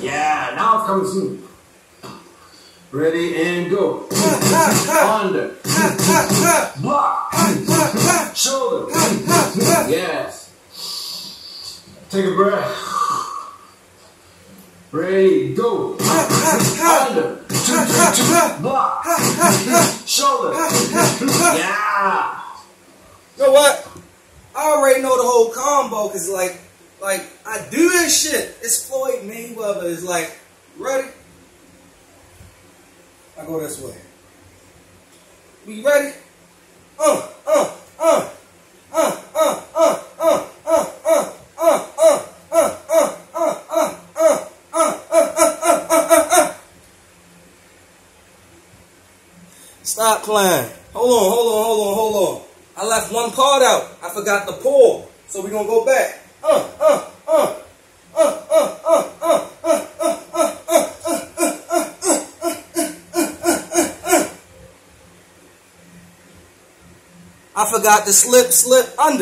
Yeah, now coming smooth. Ready and go. Under. Block. Shoulder. Yes. Take a breath. Ready, go. Under. Block. Shoulder. Yeah. You know what? I already know the whole combo because like like I do this shit. It's mother is like, ready? I go this way. We ready? Uh, uh, uh. Stop playing. Hold on, hold on, hold on, hold on. I left one card out. I forgot the pull. So we're going to go back. Uh. I forgot to slip, slip under.